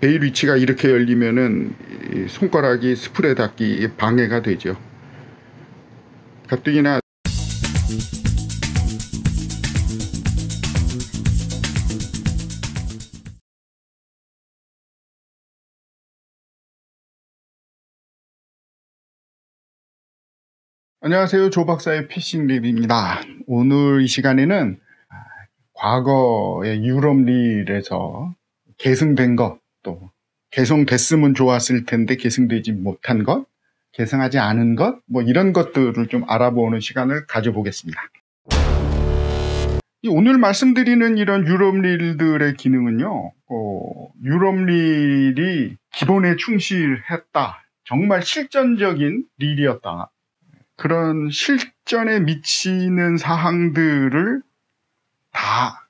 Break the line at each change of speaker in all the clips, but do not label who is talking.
베일 위치가 이렇게 열리면은 손가락이 스프레 닿기 방해가 되죠. 가뜩이나 안녕하세요. 조 박사의 피싱 랩입니다. 오늘 이 시간에는 과거의 유럽 릴에서 계승된 것, 또 개성됐으면 좋았을 텐데 계승되지 못한 것, 계승하지 않은 것, 뭐 이런 것들을 좀 알아보는 시간을 가져보겠습니다. 오늘 말씀드리는 이런 유럽릴들의 기능은요, 어, 유럽릴이 기본에 충실했다. 정말 실전적인 릴이었다. 그런 실전에 미치는 사항들을 다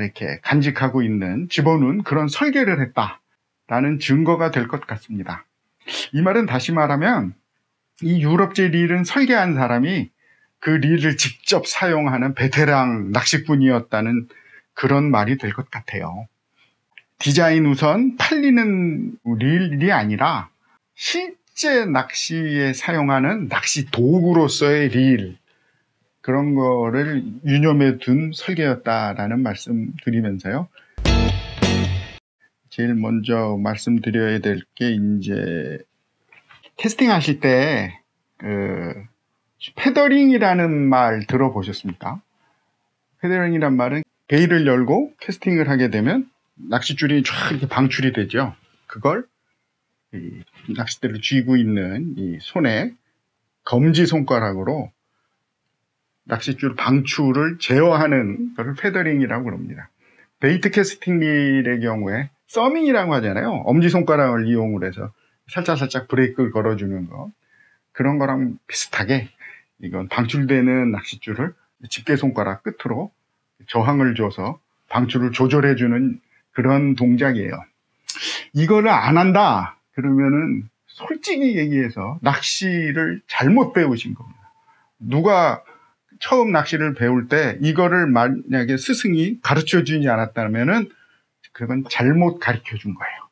이렇게 간직하고 있는 집어넣은 그런 설계를 했다 라는 증거가 될 것 같습니다. 이 말은 다시 말하면 이 유럽제 릴은 설계한 사람이 그 릴을 직접 사용하는 베테랑 낚시꾼이었다는 그런 말이 될 것 같아요. 디자인 우선 팔리는 릴이 아니라 실제 낚시에 사용하는 낚시 도구로서의 릴 그런 거를 유념해 둔 설계였다라는 말씀 드리면서요. 제일 먼저 말씀드려야 될 게 이제 캐스팅 하실 때그 패더링이라는 말 들어보셨습니까? 패더링이란 말은 베일을 열고 캐스팅을 하게 되면 낚싯줄이 쫙 이렇게 방출이 되죠. 그걸 낚싯대를 쥐고 있는 이 손에 검지 손가락으로 낚싯줄 방출을 제어하는 것을 feathering이라고 그럽니다. bait casting 릴의 경우에 thumbing이라고 하잖아요. 엄지손가락을 이용을 해서 살짝살짝 브레이크를 걸어주는 거. 그런 거랑 비슷하게 이건 방출되는 낚싯줄을 집게 손가락 끝으로 저항을 줘서 방출을 조절해주는 그런 동작이에요. 이거를 안 한다. 그러면은 솔직히 얘기해서 낚시를 잘못 배우신 겁니다. 누가 처음 낚시를 배울 때 이거를 만약에 스승이 가르쳐 주지 않았다면은 그건 잘못 가르쳐 준 거예요.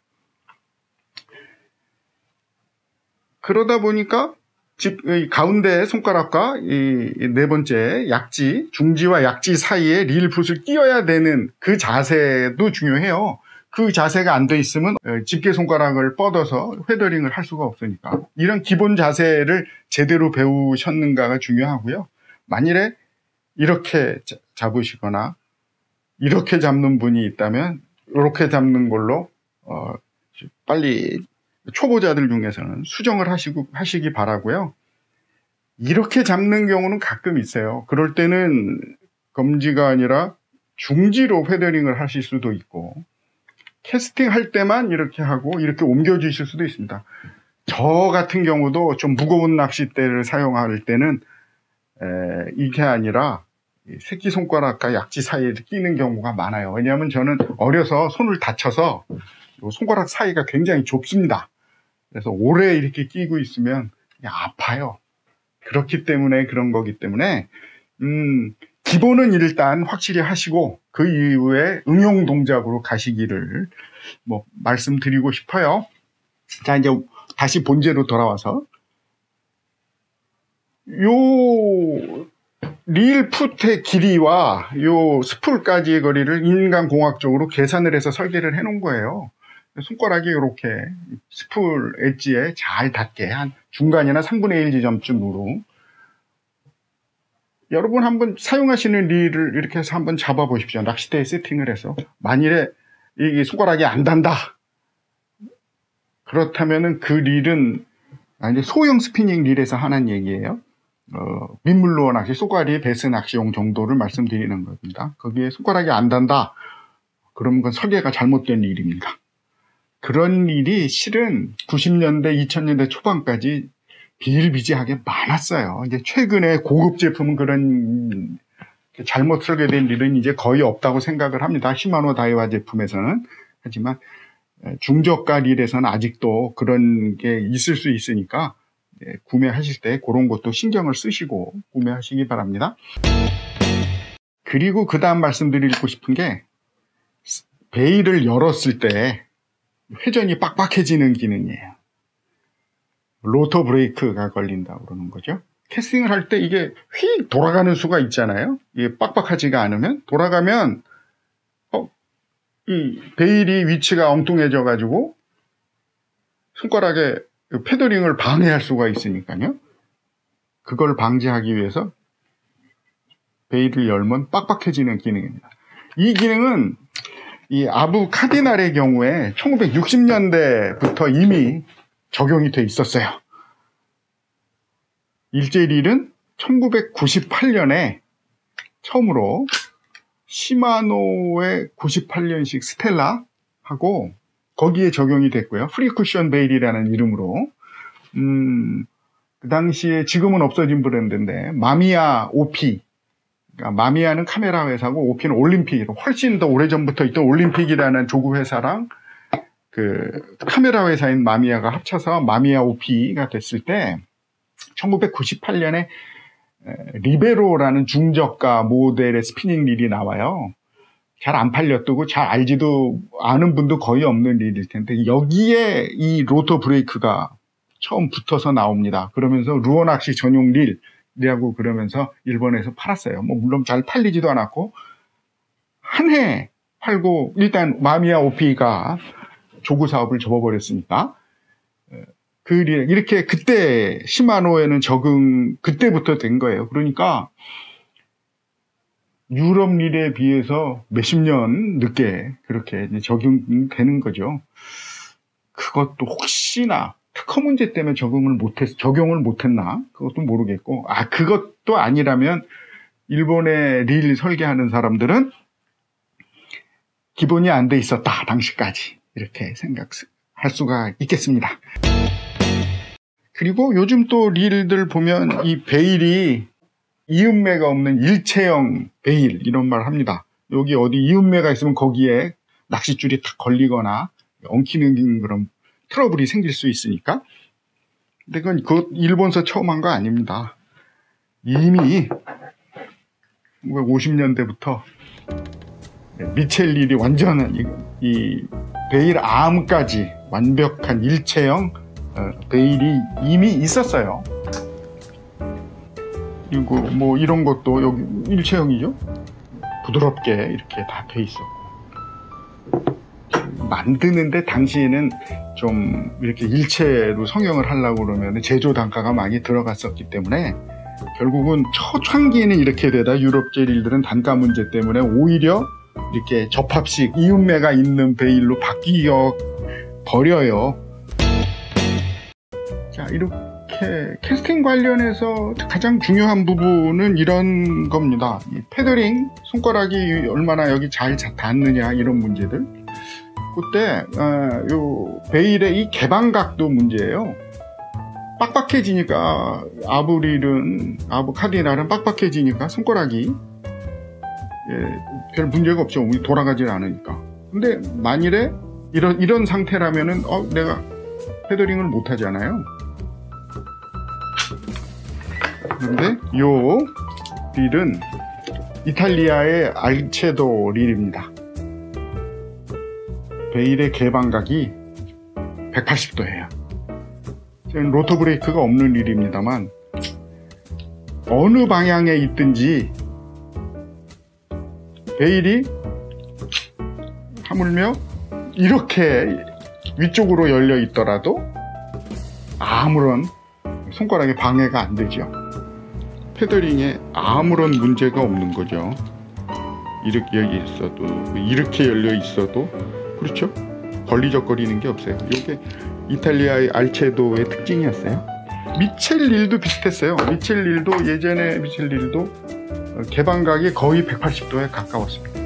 그러다 보니까 집 가운데 손가락과 이 네 번째 약지, 중지와 약지 사이에 릴풋을 끼워야 되는 그 자세도 중요해요. 그 자세가 안 돼 있으면 어, 집게 손가락을 뻗어서 회더링을 할 수가 없으니까 이런 기본 자세를 제대로 배우셨는가가 중요하고요. 만일에 이렇게 잡으시거나 이렇게 잡는 분이 있다면 이렇게 잡는 걸로 어 빨리 초보자들 중에서는 수정을 하시고 하시기 바라고요. 이렇게 잡는 경우는 가끔 있어요. 그럴 때는 검지가 아니라 중지로 페더링을 하실 수도 있고 캐스팅 할 때만 이렇게 하고 이렇게 옮겨 주실 수도 있습니다. 저 같은 경우도 좀 무거운 낚싯대를 사용할 때는 에, 이게 아니라 새끼 손가락과 약지 사이에 끼는 경우가 많아요. 왜냐하면 저는 어려서 손을 다쳐서 손가락 사이가 굉장히 좁습니다. 그래서 오래 이렇게 끼고 있으면 아파요. 그렇기 때문에 그런 거기 때문에 음, 기본은 일단 확실히 하시고 그 이후에 응용 동작으로 가시기를 뭐 말씀드리고 싶어요. 자 이제 다시 본제로 돌아와서 요 릴풋의 길이와 요 스풀까지의 거리를 인간공학적으로 계산을 해서 설계를 해 놓은 거예요. 손가락이 이렇게 spool edge에 잘 닿게 한 중간이나 3분의 1 지점쯤으로 여러분 한번 사용하시는 릴을 이렇게 해서 한번 잡아 보십시오. 낚싯대에 세팅을 해서 만일에 이 손가락이 안 닿는다. 그렇다면은 그 릴은 아, 소형 스피닝 릴에서 하는 얘기예요. 어, 민물로 낚시, 쏘가리, 배스 낚시용 정도를 말씀드리는 겁니다. 거기에 손가락이 안 닿는다. 그러면 그건 설계가 잘못된 일입니다. 그런 일이 실은 90년대, 2000년대 초반까지 비일비재하게 많았어요. 이제 최근에 고급 제품은 그런 잘못 설계된 일은 이제 거의 없다고 생각을 합니다. 시마노 다이와 제품에서는. 하지만 중저가 릴에서는 아직도 그런 게 있을 수 있으니까 네, 구매하실 때 그런 것도 신경을 쓰시고 구매하시기 바랍니다. 그리고 그 다음 말씀드리고 싶은 게 베일을 열었을 때 회전이 빡빡해지는 기능이에요. 로터 브레이크가 걸린다 그러는 거죠. 캐스팅을 할 때 이게 휙 돌아가는 수가 있잖아요. 이게 빡빡하지가 않으면 돌아가면 어, 이 베일이 위치가 엉뚱해져 가지고 손가락에 패더링을 방해할 수가 있으니까요. 그걸 방지하기 위해서 bail을 열면 빡빡해지는 기능입니다. 이 기능은 이 아부 카디날의 경우에 1960년대부터 이미 적용이 돼 있었어요. 일제 릴은 1998년에 처음으로 시마노의 98년식 스텔라하고 거기에 적용이 됐고요. free cushion bail이라는 이름으로 음, 그 당시에 지금은 없어진 브랜드인데 마미야 OP 그러니까 마미야는 카메라 회사고 오피는 올림픽 훨씬 더 오래전부터 있던 올림픽이라는 조구 회사랑 그 카메라 회사인 마미야가 합쳐서 마미야 OP가 됐을 때 1998년에 리베로라는 중저가 모델의 스피닝 릴이 나와요. 잘 안 팔렸고 잘 알지도 않은 분도 거의 없는 릴일 텐데 여기에 이 rotor 브레이크가 처음 붙어서 나옵니다. 그러면서 루어 낚시 전용 릴이라고 그러면서 일본에서 팔았어요. 뭐 물론 잘 팔리지도 않았고 한 해 팔고 일단 마미야 오피가 조구 사업을 접어버렸으니까 그 이렇게 그때 시마노에는 적응 그때부터 된 거예요. 그러니까 유럽 릴에 비해서 몇십 년 늦게 그렇게 적용되는 거죠. 그것도 혹시나 특허 문제 때문에 적응을 못했, 적용을 못했나? 그것도 모르겠고, 아, 그것도 아니라면, 일본의 릴 설계하는 사람들은 기본이 안 돼 있었다, 당시까지. 이렇게 생각할 수가 있겠습니다. 그리고 요즘 또 릴들 보면 이 베일이 이음매가 없는 일체형 베일 이런 말 합니다. 여기 어디 이음매가 있으면 거기에 낚싯줄이 탁 걸리거나 엉키는 그런 트러블이 생길 수 있으니까. 근데 그건 그 일본서 처음 한 거 아닙니다. 이미 50년대부터 미첼 릴이 완전한 이, 이 베일 암까지 완벽한 일체형 어, 베일이 이미 있었어요. 그리고 뭐 이런 것도 여기 일체형이죠. 부드럽게 이렇게 다 돼 있었고 만드는데 당시에는 좀 이렇게 일체로 성형을 하려고 그러면 제조 단가가 많이 들어갔었기 때문에 결국은 초창기에는 이렇게 되다 유럽 제일들은 단가 문제 때문에 오히려 이렇게 접합식 이음매가 있는 베일로 바뀌어 버려요. 자, 이렇게 캐스팅 관련해서 가장 중요한 부분은 이런 겁니다. 패더링, 손가락이 얼마나 여기 잘 닿느냐, 이런 문제들. 그때, 어, 요, 베일의 이 개방각도 문제예요. 빡빡해지니까, 아브릴은, 아브 카디날은 빡빡해지니까 손가락이, 예, 별 문제가 없죠. 돌아가질 않으니까. 근데 만일에 이런, 이런 상태라면은, 어, 내가 패더링을 못 하잖아요. 그런데 요 릴은 이탈리아의 알체도 릴입니다. 베일의 개방각이 180도예요. 로터 브레이크가 없는 릴입니다만 어느 방향에 있든지 베일이 하물며 이렇게 위쪽으로 열려 있더라도 아무런 손가락에 방해가 안 되죠. 패더링에 아무런 문제가 없는 거죠. 이렇게 여기 있어도 이렇게 열려 있어도 그렇죠. 걸리적거리는 게 없어요. 이게 이탈리아의 알체도의 특징이었어요. 미첼 릴도 비슷했어요. 미첼 릴도 예전에 미첼 릴도 개방각이 거의 180도에 가까웠습니다.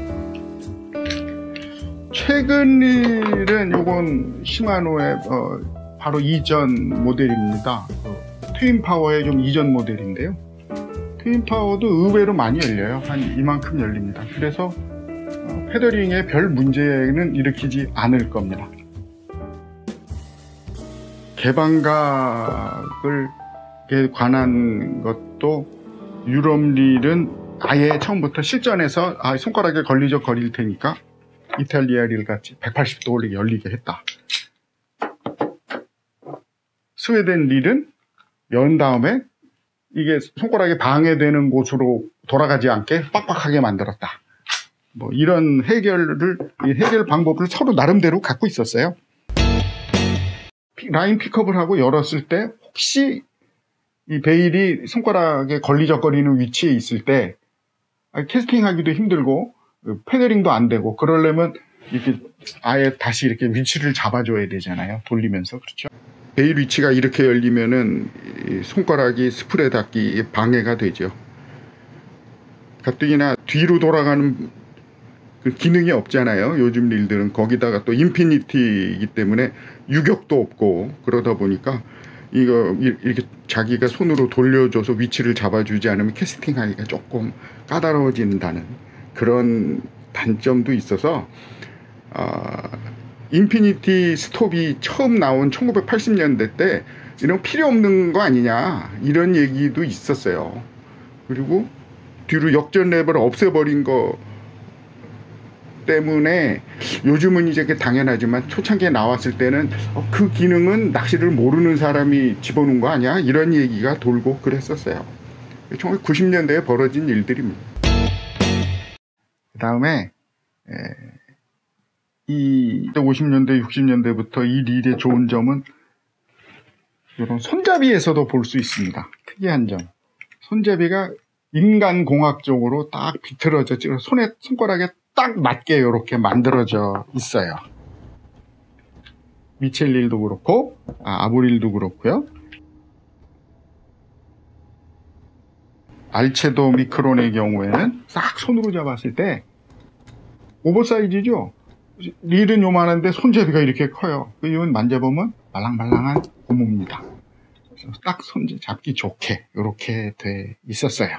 최근 릴은 이건 시마노의 어, 바로 이전 모델입니다. 그 트윈 파워의 좀 이전 모델인데요. 트윈 파워도 의외로 많이 열려요. 한 이만큼 열립니다. 그래서 어, 패더링에 별 문제는 일으키지 않을 겁니다. 개방각을 관한 것도 유럽릴은 아예 처음부터 실전에서 아, 손가락에 걸리적 거릴 테니까 이탈리아 릴 같이 180도 올리게 열리게 했다. 스웨덴 릴은 연 다음에 이게 손가락에 방해되는 곳으로 돌아가지 않게 빡빡하게 만들었다. 뭐 이런 해결을 해결 방법을 서로 나름대로 갖고 있었어요. line pickup을 하고 열었을 때 혹시 이 bail이 손가락에 걸리적거리는 위치에 있을 때 캐스팅하기도 힘들고 feathering도 안 되고 그러려면 이렇게 아예 다시 이렇게 위치를 잡아줘야 되잖아요. 돌리면서 그렇죠. bail 위치가 이렇게 열리면은 손가락이 spool에 닿기 방해가 되죠. 가뜩이나 뒤로 돌아가는 그 기능이 없잖아요. 요즘 릴들은 거기다가 또 infinity이기 때문에 유격도 없고 그러다 보니까 이거 이렇게 자기가 손으로 돌려줘서 위치를 잡아주지 않으면 캐스팅하기가 조금 까다로워진다는 그런 단점도 있어서 아, infinity stop이 처음 나온 1980년대 때 이런 필요 없는 거 아니냐 이런 얘기도 있었어요. 그리고 뒤로 역전 레버를 없애버린 거 때문에 요즘은 이제 당연하지만 초창기에 나왔을 때는 어, 그 기능은 낚시를 모르는 사람이 집어넣은 거 아니야? 이런 얘기가 돌고 그랬었어요. 1990년대에 벌어진 일들입니다. 그 다음에 이 50년대, 60년대부터 이 릴의 좋은 점은 이런 손잡이에서도 볼 수 있습니다. 특이한 점. 손잡이가 인간공학적으로 딱 비틀어져 손에 손가락에 딱 맞게 이렇게 만들어져 있어요. 미첼 릴도 그렇고 아, 아브릴도 그렇고요. 알체도 미크론의 경우에는 싹 손으로 잡았을 때 오버사이즈죠. 릴은 요만한데 손잡이가 이렇게 커요. 이건 만져보면 말랑말랑한 고무입니다. 딱 손 잡기 좋게 이렇게 돼 있었어요.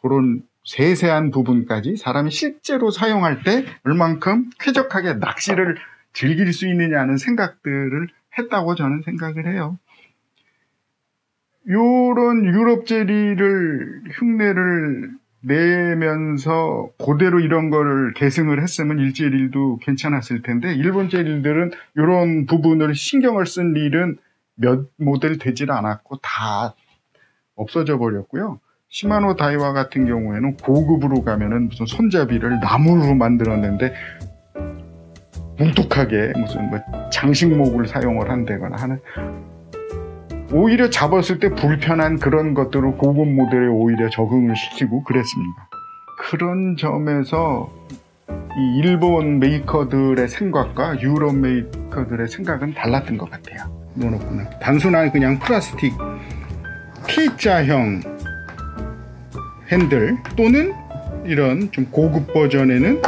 그런 세세한 부분까지 사람이 실제로 사용할 때 얼만큼 쾌적하게 낚시를 즐길 수 있느냐는 생각들을 했다고 저는 생각을 해요. 요런 유럽 제리를 흉내를 내면서 그대로 이런 거를 계승을 했으면 일제릴도 괜찮았을 텐데 일본 제릴들은 이런 부분을 신경을 쓴 일은 몇 모델 되질 않았고 다 없어져 버렸고요. 시마노 다이와 같은 경우에는 고급으로 가면은 무슨 손잡이를 나무로 만들었는데 뭉툭하게 무슨 뭐 장식목을 사용을 한다거나 하는 오히려 잡았을 때 불편한 그런 것들을 고급 모델에 오히려 적응을 시키고 그랬습니다. 그런 점에서 이 일본 메이커들의 생각과 유럽 메이커들의 생각은 달랐던 것 같아요. 모노코는 단순한 그냥 플라스틱 T자형 핸들 또는 이런 좀 고급 버전에는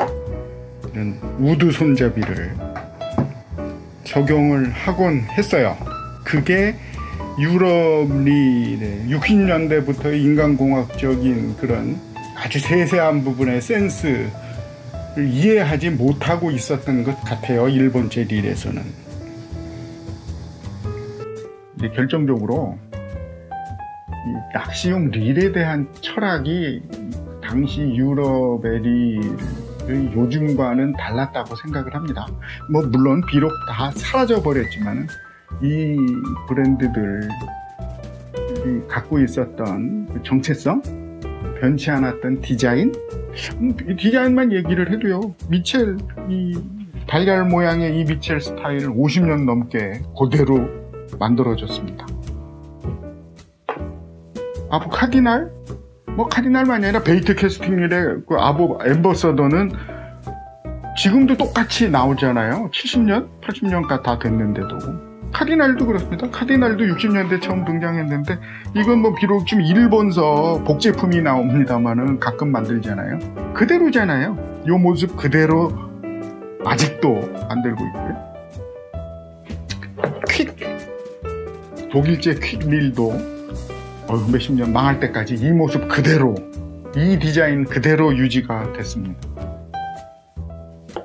이런 wood 손잡이를 적용을 하곤 했어요. 그게 유럽 릴이 60년대부터 인간공학적인 그런 아주 세세한 부분의 센스를 이해하지 못하고 있었던 것 같아요. 일본제 릴에서는. 결정적으로 낚시용 릴에 대한 철학이 당시 유럽의 릴의 요즘과는 달랐다고 생각을 합니다. 뭐 물론 비록 다 사라져 버렸지만 이 브랜드들이 갖고 있었던 그 정체성, 변치 않았던 디자인, 음, 디자인만 얘기를 해도요. 미첼 이 달걀 모양의 이 미첼 스타일을 50년 넘게 그대로 만들어줬습니다. 아부 카디날? 뭐 카디날만이 아니라 bait casting 릴의 그 아부 엠버서더는 지금도 똑같이 나오잖아요. 70년, 80년가 다 됐는데도. 카디날도 그렇습니다. 카디날도 60년대 처음 등장했는데 이건 뭐 비록 좀 일본서 복제품이 나옵니다만은 가끔 만들잖아요. 그대로잖아요. 요 모습 그대로 아직도 만들고 있고요. 퀵 독일제 퀵릴도 어, 몇십 년 망할 때까지 이 모습 그대로 이 디자인 그대로 유지가 됐습니다.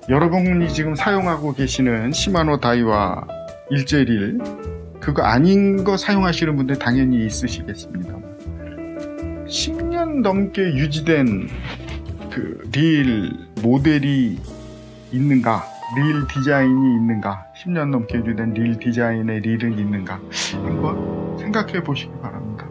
여러분이 지금 사용하고 계시는 시마노 다이와 일제릴 그거 아닌 거 사용하시는 분들 당연히 있으시겠습니다. 10년 넘게 유지된 그 릴 모델이 있는가 릴 디자인이 있는가? 10년 넘게 유지된 릴 디자인의 릴은 있는가? 한번 생각해 보시기 바랍니다.